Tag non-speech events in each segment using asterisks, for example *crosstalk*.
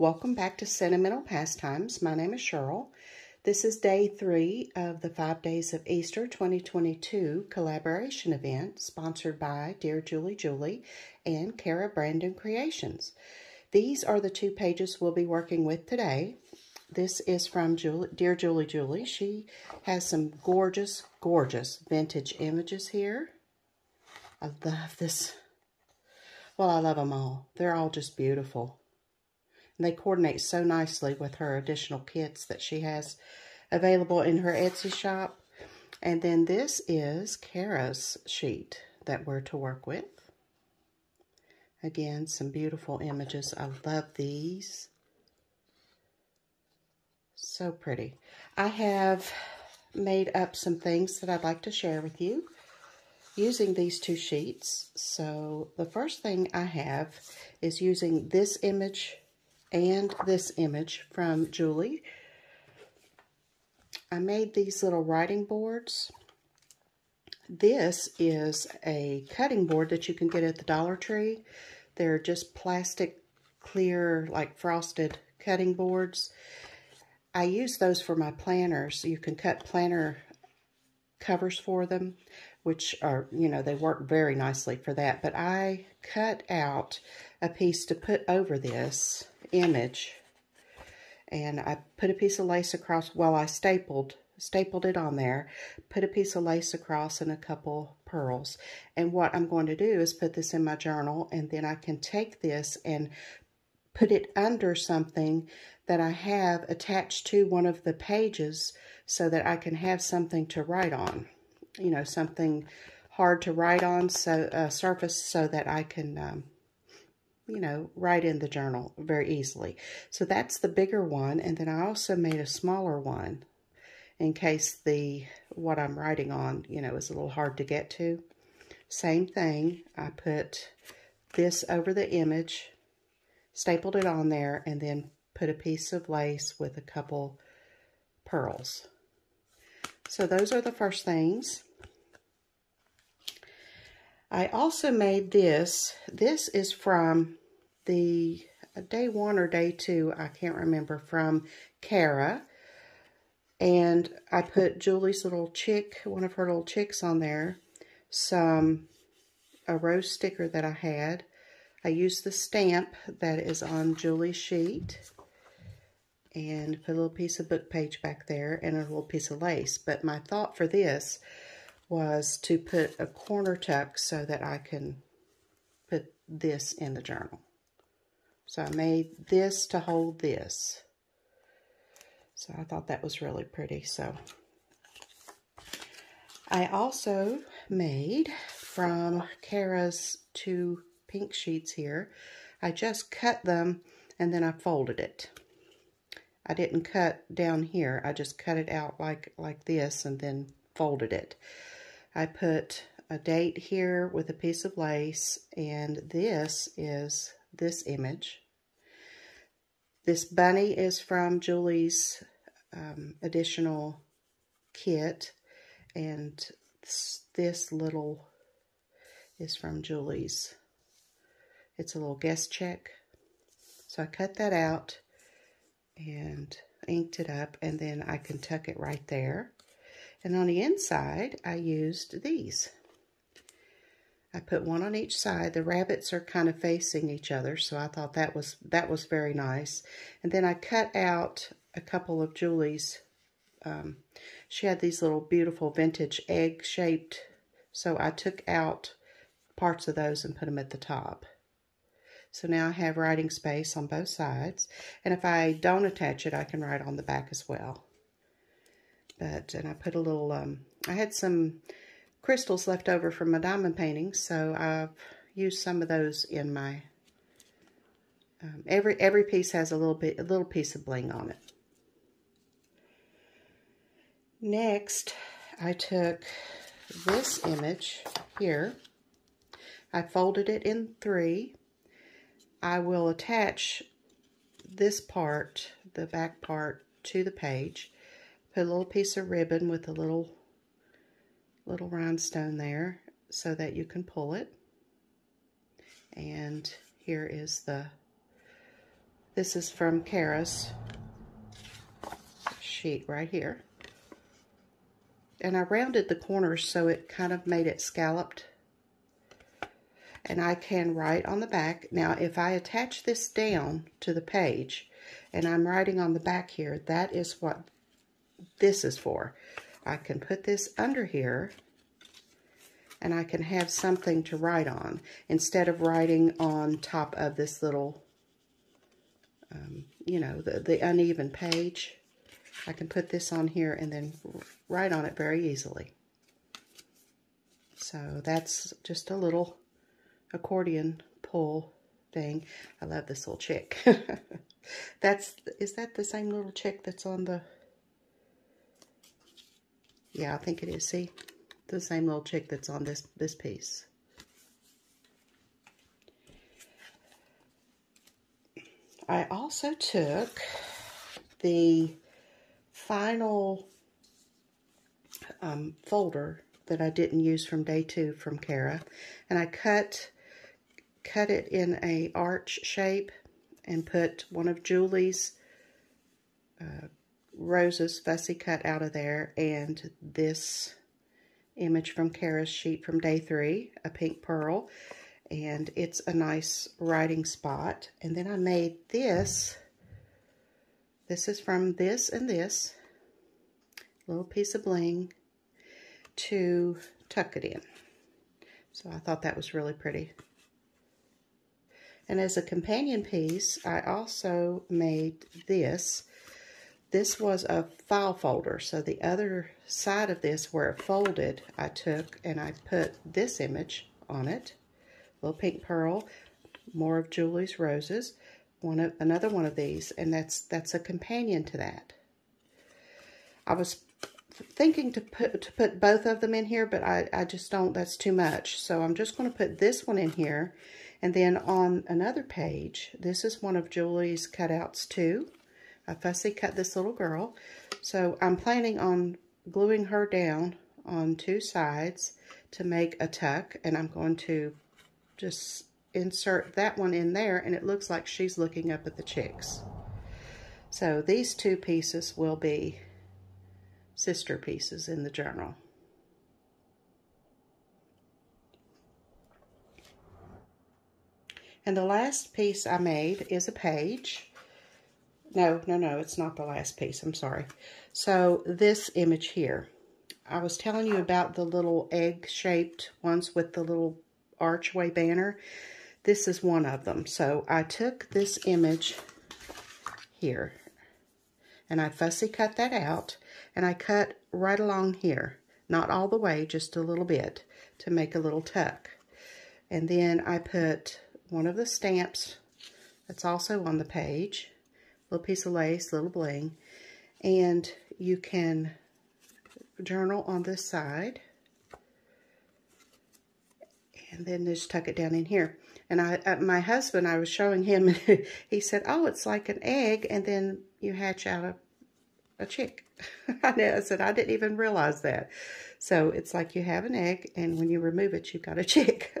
Welcome back to Sentimental Pastimes. My name is Cheryl. This is day three of the Five Days of Easter 2022 collaboration event sponsored by Dear Julie Julie and Cara Brandon Creations. These are the two pages we'll be working with today. This is from Julie, Dear Julie Julie. She has some gorgeous, gorgeous vintage images here. I love this. Well, I love them all. They're all just beautiful. They coordinate so nicely with her additional kits that she has available in her Etsy shop. And then this is Cara's sheet that we're to work with. Again, some beautiful images. I love these. So pretty. I have made up some things that I'd like to share with you using these two sheets. So the first thing I have is using this image and this image from Julie. I made these little writing boards. This is a cutting board that you can get at the Dollar Tree. They're just plastic, clear, like frosted cutting boards. I use those for my planners. You can cut planner covers for them, which are, you know, they work very nicely for that. But I cut out a piece to put over this image. And I put a piece of lace across while I stapled stapled it on there, put a piece of lace across and a couple pearls. And what I'm going to do is put this in my journal and then I can take this and put it under something that I have attached to one of the pages so that I can have something to write on. You know, something hard to write on, so uh, surface so that I can um, you know, write in the journal very easily. So that's the bigger one. And then I also made a smaller one in case the what I'm writing on, you know, is a little hard to get to. Same thing. I put this over the image, stapled it on there, and then put a piece of lace with a couple pearls. So those are the first things. I also made this. This is from the uh, day one or day two, I can't remember, from Cara. And I put Julie's little chick, one of her little chicks on there, some, a rose sticker that I had. I used the stamp that is on Julie's sheet and put a little piece of book page back there and a little piece of lace. But my thought for this was to put a corner tuck so that I can put this in the journal. So I made this to hold this. So I thought that was really pretty. So I also made from Cara's two pink sheets here, I just cut them and then I folded it. I didn't cut down here. I just cut it out like, like this and then folded it. I put a date here with a piece of lace and this is this image. This bunny is from Julie's um, additional kit, and this little is from Julie's. It's a little guest check. So I cut that out and inked it up, and then I can tuck it right there. And on the inside, I used these. I put one on each side. The rabbits are kind of facing each other, so I thought that was that was very nice. And then I cut out a couple of Julie's. Um, she had these little beautiful vintage egg-shaped, so I took out parts of those and put them at the top. So now I have writing space on both sides. And if I don't attach it, I can write on the back as well. But, and I put a little, um, I had some crystals left over from my diamond painting, so I've used some of those in my, um, every, every piece has a little bit, a little piece of bling on it. Next, I took this image here. I folded it in three. I will attach this part, the back part, to the page. Put a little piece of ribbon with a little little rhinestone there so that you can pull it. And here is the This is from Cara's sheet right here. And I rounded the corners so it kind of made it scalloped. And I can write on the back. Now, if I attach this down to the page, and I'm writing on the back here, that is what this is for. I can put this under here and I can have something to write on instead of writing on top of this little, um, you know, the, the uneven page. I can put this on here and then write on it very easily. So that's just a little accordion pull thing. I love this little chick. *laughs* that's, is that the same little chick that's on the, yeah, I think it is. See? the same little chick that's on this, this piece. I also took the final um, folder that I didn't use from day two from Cara, and I cut cut it in a arch shape and put one of Julie's uh, roses fussy cut out of there and this image from Cara's sheet from day three, a pink pearl. And it's a nice writing spot. And then I made this. This is from this and this. Little piece of bling to tuck it in. So I thought that was really pretty. And as a companion piece, I also made this. This was a file folder, so the other side of this where it folded, I took and I put this image on it. Little pink pearl, more of Julie's roses, one of another one of these, and that's that's a companion to that. I was thinking to put to put both of them in here, but I, I just don't, that's too much. So I'm just going to put this one in here. And then on another page, this is one of Julie's cutouts too. I fussy cut this little girl. So I'm planning on gluing her down on two sides to make a tuck. And I'm going to just insert that one in there and it looks like she's looking up at the chicks. So these two pieces will be sister pieces in the journal. And the last piece I made is a page. No, no, no, it's not the last piece. I'm sorry. So this image here. I was telling you about the little egg-shaped ones with the little archway banner. This is one of them. So I took this image here and I fussy cut that out and I cut right along here. Not all the way, just a little bit to make a little tuck. And then I put one of the stamps that's also on the page little piece of lace, little bling. And you can journal on this side. And then just tuck it down in here. And I, uh, my husband, I was showing him, *laughs* he said, oh, it's like an egg, and then you hatch out a, a chick. *laughs* I said, I didn't even realize that. So it's like you have an egg, and when you remove it, you've got a *laughs* chick.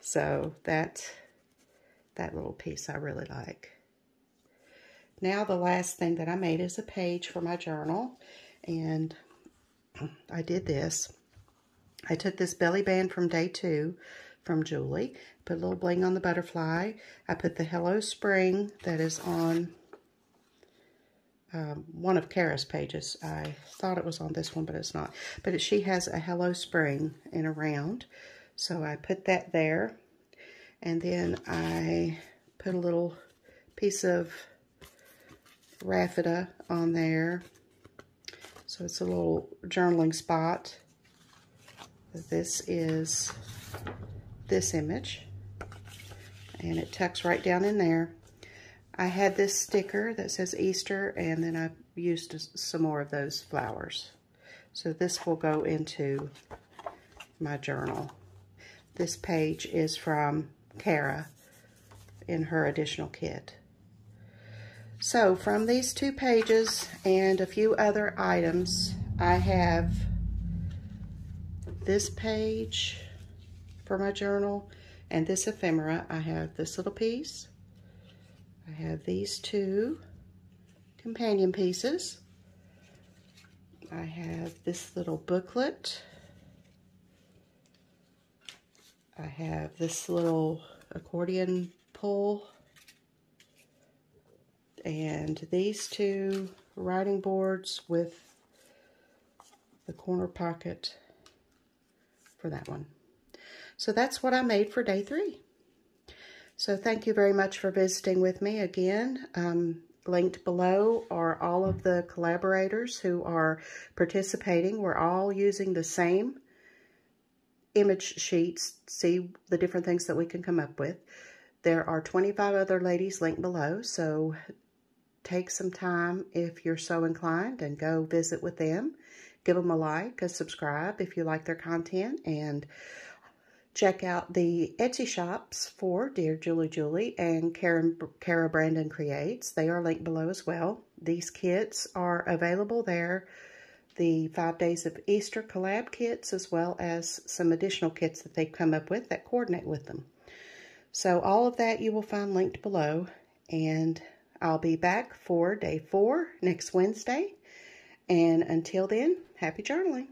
so that, that little piece I really like. Now the last thing that I made is a page for my journal. And I did this. I took this belly band from day two from Julie. Put a little bling on the butterfly. I put the Hello Spring that is on um, one of Cara's pages. I thought it was on this one, but it's not. But it, she has a Hello Spring in a round. So I put that there. And then I put a little piece of Raffeta on there. So it's a little journaling spot. This is this image. And it tucks right down in there. I had this sticker that says Easter, and then I used some more of those flowers. So this will go into my journal. This page is from Cara in her additional kit. So from these two pages and a few other items, I have this page for my journal and this ephemera. I have this little piece. I have these two companion pieces. I have this little booklet. I have this little accordion pull and these two writing boards with the corner pocket for that one. So that's what I made for day three. So thank you very much for visiting with me again. Um, linked below are all of the collaborators who are participating. We're all using the same image sheets, see the different things that we can come up with. There are 25 other ladies linked below, so take some time if you're so inclined and go visit with them. Give them a like, a subscribe if you like their content, and check out the Etsy shops for Dear Julie Julie and Karen, Cara Brandon Creates. They are linked below as well. These kits are available there. The Five Days of Easter collab kits, as well as some additional kits that they've come up with that coordinate with them. So all of that you will find linked below. And I'll be back for day four next Wednesday. And until then, happy journaling.